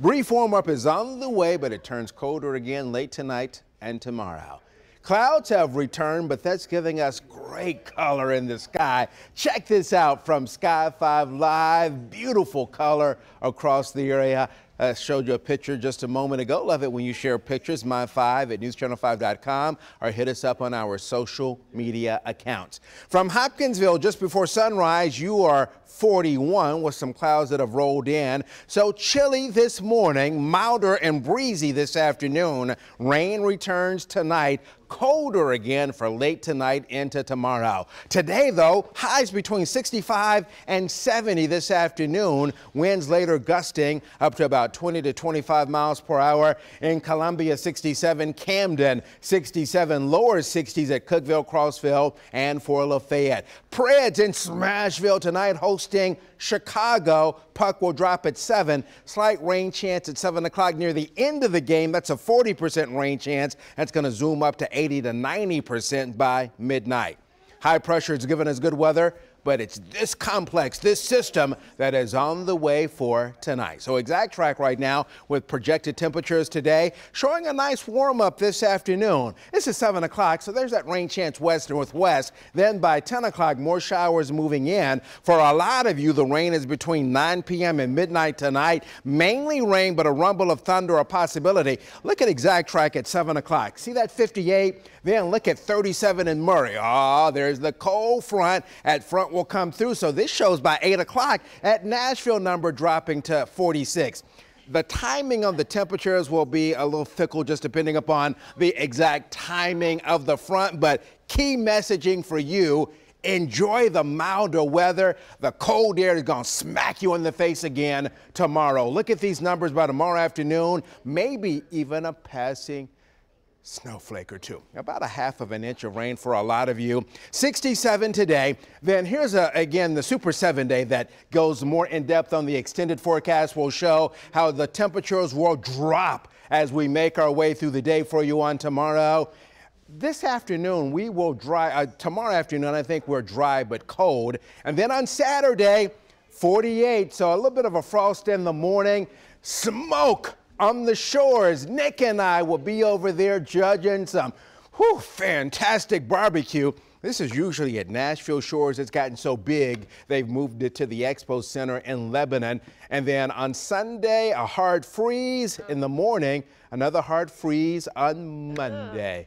Brief warm up is on the way, but it turns colder again late tonight and tomorrow. Clouds have returned, but that's giving us great color in the sky. Check this out from Sky 5 Live. Beautiful color across the area. I showed you a picture just a moment ago. Love it when you share pictures. My 5 at newschannel5.com or hit us up on our social media accounts. From Hopkinsville, just before sunrise, you are 41 with some clouds that have rolled in. So chilly this morning, milder and breezy this afternoon. Rain returns tonight colder again for late tonight into tomorrow. Today, though, highs between 65 and 70 this afternoon. Winds later gusting up to about 20 to 25 miles per hour in Columbia, 67, Camden, 67, lower 60s at Cookeville, Crossville, and for Lafayette. Preds in Smashville tonight hosting Chicago. Puck will drop at 7. Slight rain chance at 7 o'clock near the end of the game. That's a 40% rain chance. That's going to zoom up to 80 to 90% by midnight. High pressure is giving us good weather but it's this complex, this system that is on the way for tonight. So exact track right now with projected temperatures today showing a nice warm up this afternoon. This is 7 o'clock, so there's that rain chance west northwest. Then by 10 o'clock, more showers moving in. For a lot of you, the rain is between 9 p.m. and midnight tonight. Mainly rain, but a rumble of thunder a possibility. Look at exact track at 7 o'clock. See that 58? Then look at 37 in Murray. Oh, there's the cold front at front will come through. So this shows by 8 o'clock at Nashville number dropping to 46. The timing of the temperatures will be a little fickle just depending upon the exact timing of the front, but key messaging for you Enjoy the milder weather. The cold air is going to smack you in the face again tomorrow. Look at these numbers by tomorrow afternoon, maybe even a passing snowflake or two. About a half of an inch of rain for a lot of you. 67 today. Then here's a, again the super seven day that goes more in depth on the extended forecast. will show how the temperatures will drop as we make our way through the day for you on tomorrow. This afternoon, we will dry. Uh, tomorrow afternoon, I think we're dry but cold. And then on Saturday, 48. So a little bit of a frost in the morning. Smoke on the shores. Nick and I will be over there judging some whew, fantastic barbecue. This is usually at Nashville Shores. It's gotten so big, they've moved it to the Expo Center in Lebanon. And then on Sunday, a hard freeze in the morning, another hard freeze on Monday.